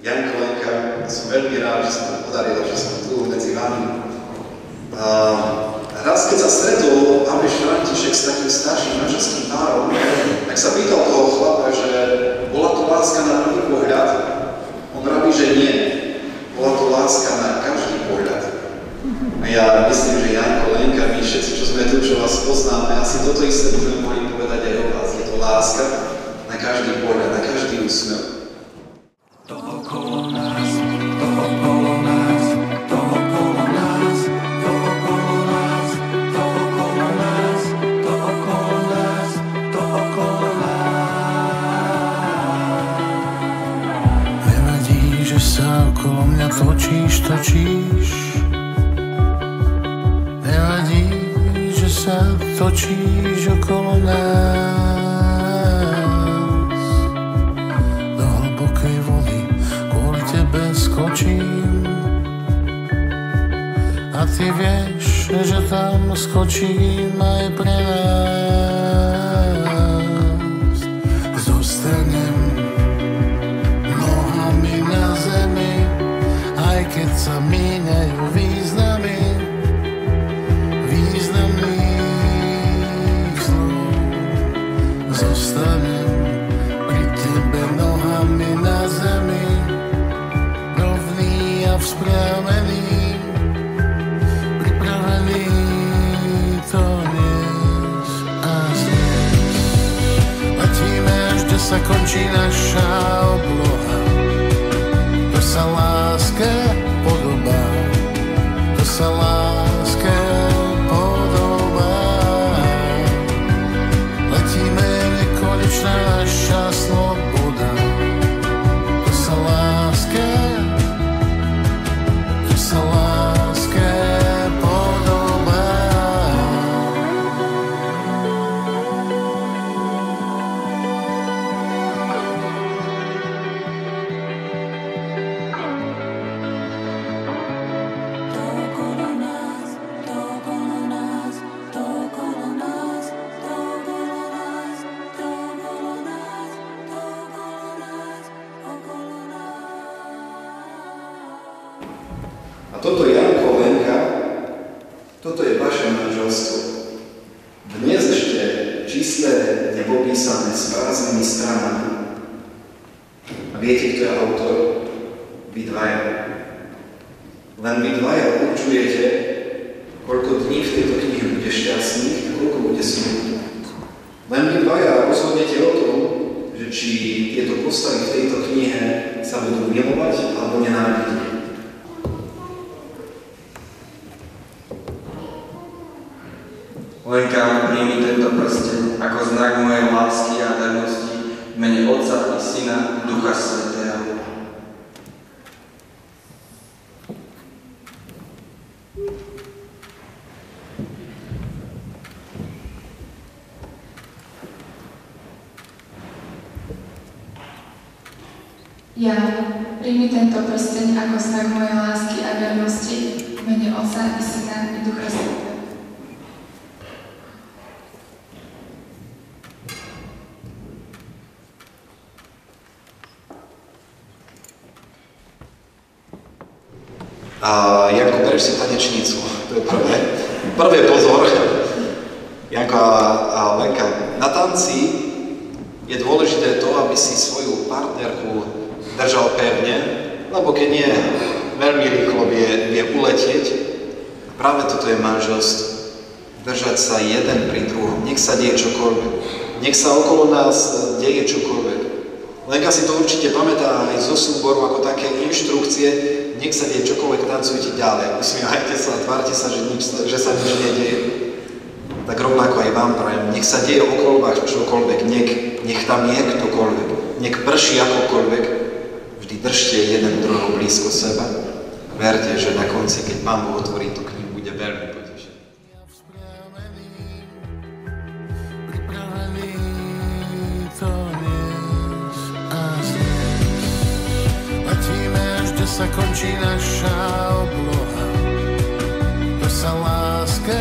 Janko Lenka, som veľmi rád, že sa to podarilo, že som tu medzi vami. A raz, keď sa stretol Abeš František s takým starším manželským párom, tak sa pýtal toho chlapa, že bola to láska na prvý pohľad? On vraví, že nie. Bola to láska na každý pohľad. A ja myslím, že Janko, Lenka, my všetci, čo sme tu, čo vás poznáme, asi toto isté by sme mohli povedať aj o vás. Je to láska na každý pohľad, na každý úsmev. Točíš. Nevadí, že sa točíš okolo nás. Do hlbokej vody kvôli tebe skočím. A ty vieš, že tam skočím aj pre nás. Zostanem pri tebe nohami na zemi, rovný a vzpriamený, pripravený to dnes a dnes. Letíme až, kde sa končí naša obloha, to naša toto Janko Lenka, toto je vaše manželstvo. Dnes ešte čisté, nepopísané s prázdnymi stranami. A viete, kto je autor? Vy dvaja. Len vy dvaja určujete, koľko dní v tejto knihe bude šťastných a koľko bude smutných. Len vy dvaja rozhodnete o tom, že či tieto postavy v tejto knihe sa budú milovať alebo nenávidieť. Lenka, príjmi tento prsteň ako znak mojej lásky a vernosti v mene Otca i Syna Ducha Svetého. Ja, príjmi tento prsteň ako znak mojej lásky a vernosti v mene Otca i Syna i Ducha Svetého. A Janko, bereš si tanečnicu, to je prvé. Prvé pozor, Janko a, a Lenka, na tanci je dôležité to, aby si svoju partnerku držal pevne, lebo keď nie, veľmi rýchlo vie, vie uletieť. Práve toto je manželstvo. Držať sa jeden pri druhom, nech sa deje čokoľvek. Nech sa okolo nás deje čokoľvek. Lenka si to určite pamätá aj zo súboru ako také inštrukcie, nech sa deje čokoľvek, tancujte ďalej. Usmievajte sa, tvárte sa, že, nič, že sa nič nedieje. Tak rovnako aj vám prajem, nech sa deje okolo vás čokoľvek, nech, nech tam je ktokoľvek, nech prší akokoľvek, vždy držte jeden druhého blízko seba. Verte, že na konci, keď Boh otvorí tú knihu, bude veľmi sa končí naša obloha. To sa láske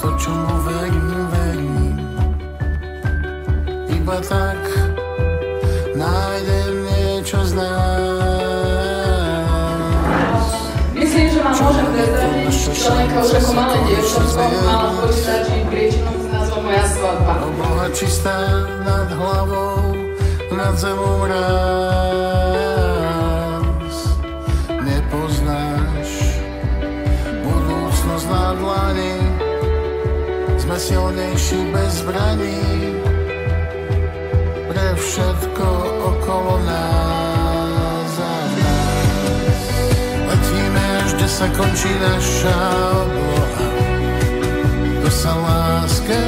to, čomu verím, verím. Iba tak nájdem niečo z nás. Myslím, že vám môžem prezradiť, že Lenka už ako malé dievčatko mala počítať príčinou s názvom Moja svadba. Obloha čistá nad hlavou, nad zemou raz. silnejší bez zbraní pre všetko okolo nás a nás. Letíme, až kde sa končí naša obloha. To sa láske